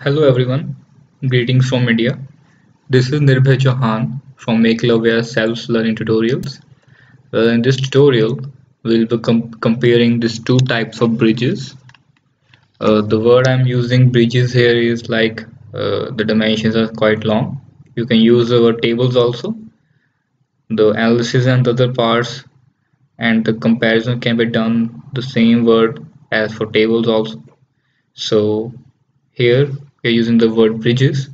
Hello everyone, greetings from India. This is Nirbhay Chauhan from Eklavya Self-Learning Tutorials. Well, in this tutorial, we'll be com comparing these two types of bridges. Uh, the word I'm using bridges here is like uh, the dimensions are quite long. You can use our tables also. The analysis and the other parts and the comparison can be done the same word as for tables also. So here we are using the word bridges.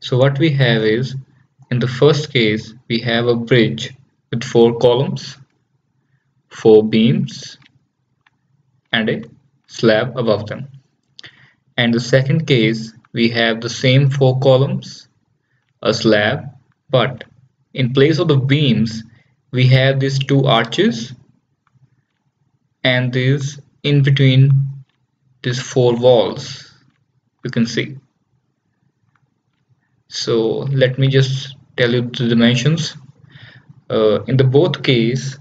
So what we have is in the first case we have a bridge with four columns four beams and a slab above them. And the second case we have the same four columns a slab but in place of the beams we have these two arches and these in between these four walls you can see. So let me just tell you the dimensions. Uh, in the both case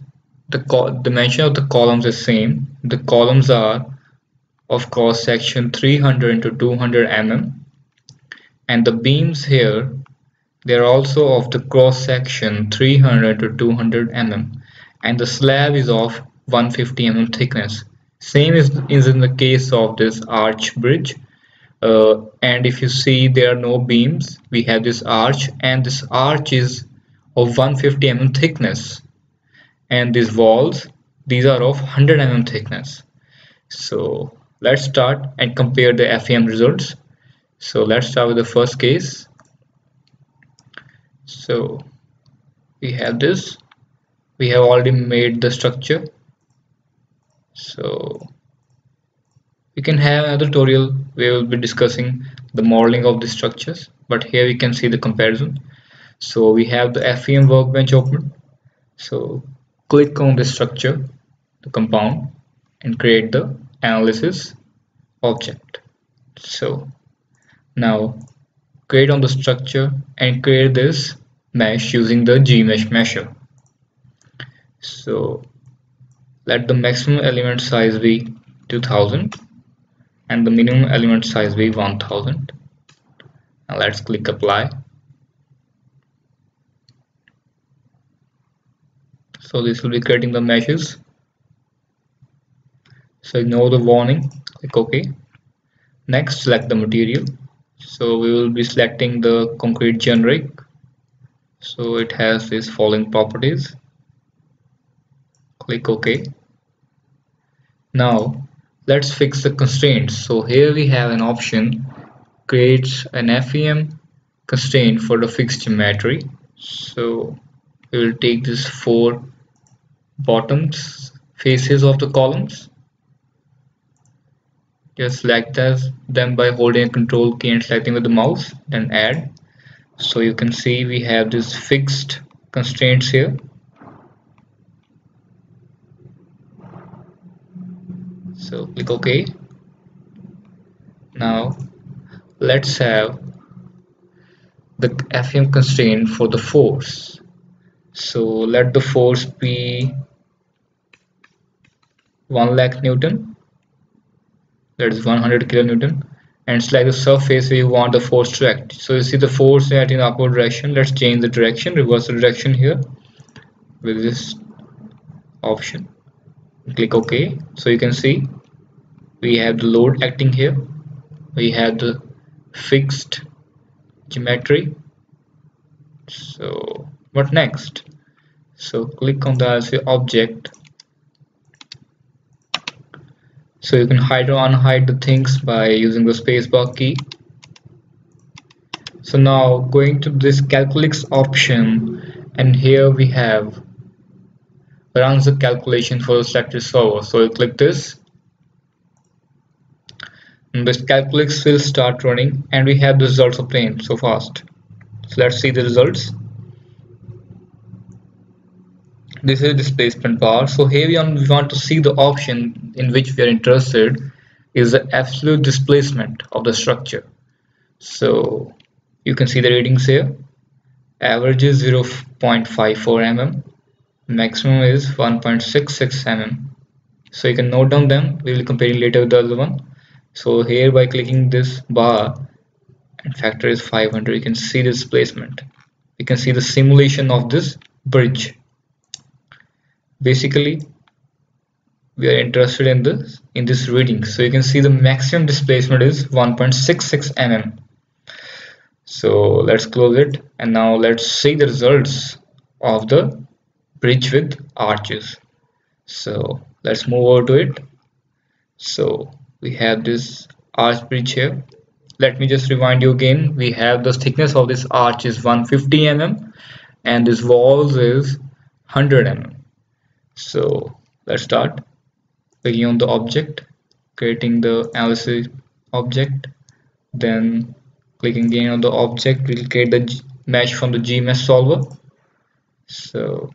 the dimension of the columns is same. The columns are of cross section 300 into 200 mm. And the beams here they are also of the cross section 300 to 200 mm. And the slab is of 150 mm thickness. Same is, is in the case of this arch bridge uh, and if you see there are no beams. We have this arch and this arch is of 150 mm thickness. And these walls these are of 100 mm thickness. So let's start and compare the FEM results. So let's start with the first case. So we have this. We have already made the structure. So we can have another tutorial where we'll be discussing the modeling of the structures but here we can see the comparison. So we have the FEM workbench open. So click on the structure the compound and create the analysis object. So now create on the structure and create this mesh using the Gmsh mesher so let the maximum element size be 2000 and the minimum element size be 1000 now let's click apply. So this will be creating the meshes. So ignore the warning click ok. Next select the material. So we will be selecting the concrete generic. So it has these following properties. Click ok. Now let's fix the constraints. So here we have an option. Creates an FEM constraint for the fixed geometry. So we will take these four bottoms faces of the columns. Just select them by holding a control key and selecting with the mouse then add. So you can see we have this fixed constraints here so click OK. Now let's have the FEM constraint for the force. So let the force be 1 lakh Newton. That is 100 kilonewton. And select the surface where you want the force to act. So you see the force at in upward direction. Let's change the direction. Reverse the direction here with this option. Click OK. So you can see we have the load acting here. We have the fixed geometry. So what next? So click on the object. So you can hide or unhide the things by using the spacebar key. So now going to this calculix option and here we have runs the calculation for the selected solver so you click this this calculix will start running and we have the results obtained so fast. So let's see the results. This is displacement bar. So here we want to see the option in which we are interested is the absolute displacement of the structure. So you can see the readings here. Average is 0.54 mm. Maximum is 1.66 mm. So you can note down them. We will compare later with the other one so here by clicking this bar and factor is 500 you can see this displacement you can see the simulation of this bridge. Basically we are interested in this in this reading. So you can see the maximum displacement is 1.66 mm. So let's close it and now let's see the results of the bridge with arches. So let's move over to it. So we have this arch bridge here. Let me just remind you again we have the thickness of this arch is 150 mm and this walls is 100 mm. So let's start. Clicking on the object creating the analysis object then clicking again on the object we'll create the mesh from the Gmsh solver. So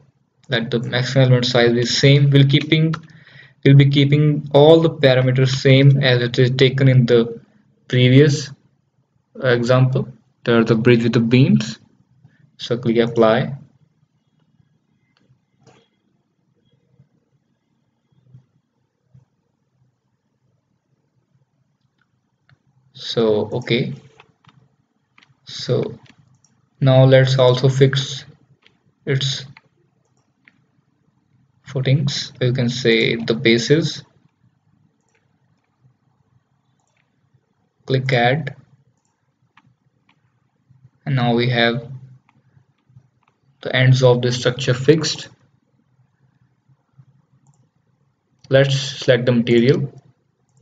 let the maximum element size be same. We'll keeping we'll be keeping all the parameters same as it is taken in the previous example. There are the bridge with the beams. So click apply. So okay. So now let's also fix its footings you can say the bases. Click add. And now we have the ends of the structure fixed. Let's select the material.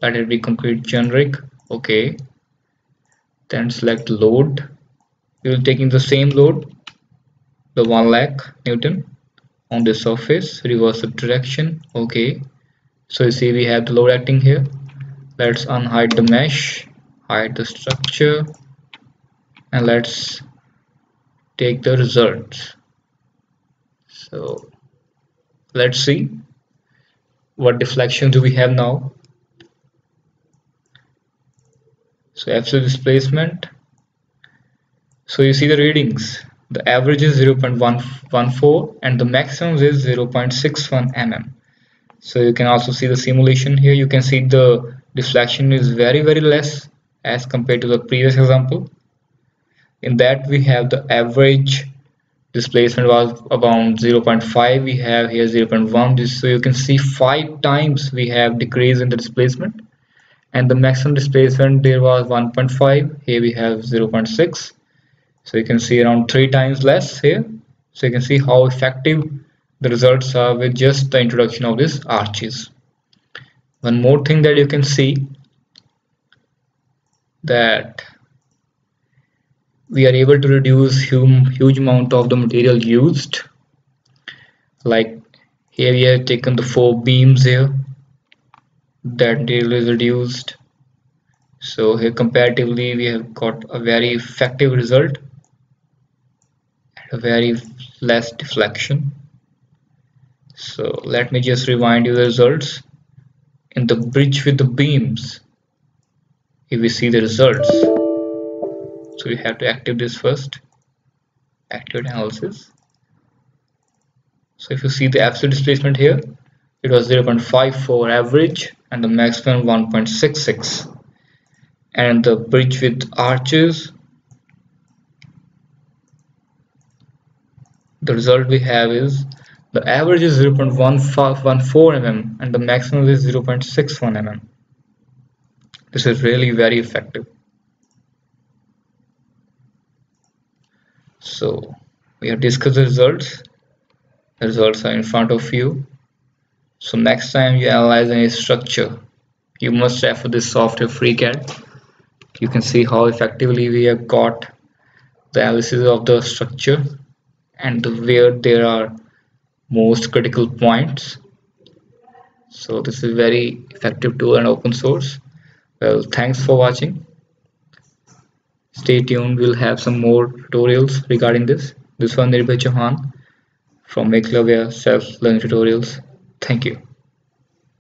Let it be concrete generic. Okay. Then select load. We will taking the same load the 1 lakh newton on the surface reverse direction okay. So you see we have the load acting here. Let's unhide the mesh hide the structure and let's take the results. So let's see what deflection do we have now. So absolute displacement. So you see the readings the average is 0.114 and the maximum is 0.61 mm. So you can also see the simulation here. You can see the deflection is very very less as compared to the previous example. In that we have the average displacement was about 0.5 we have here 0.1 so you can see five times we have decrease in the displacement. And the maximum displacement there was 1.5 here we have 0.6 so you can see around three times less here. So you can see how effective the results are with just the introduction of these arches. One more thing that you can see that we are able to reduce huge, huge amount of the material used. Like here we have taken the four beams here. That deal is reduced. So here comparatively we have got a very effective result very less deflection. So let me just rewind you the results. In the bridge with the beams if we see the results. So we have to activate this first. Activate analysis. So if you see the absolute displacement here it was 0.54 average and the maximum 1.66 and the bridge with arches the result we have is the average is 0.14 mm and the maximum is 0.61 mm this is really very effective. So we have discussed the results. The results are in front of you. So next time you analyze any structure you must refer this software FreeCAD you can see how effectively we have got the analysis of the structure and where there are most critical points. So this is very effective tool and open source. Well thanks for watching. Stay tuned. We'll have some more tutorials regarding this. This one Nirbhay Chauhan from Eklavya self-learning tutorials. Thank you.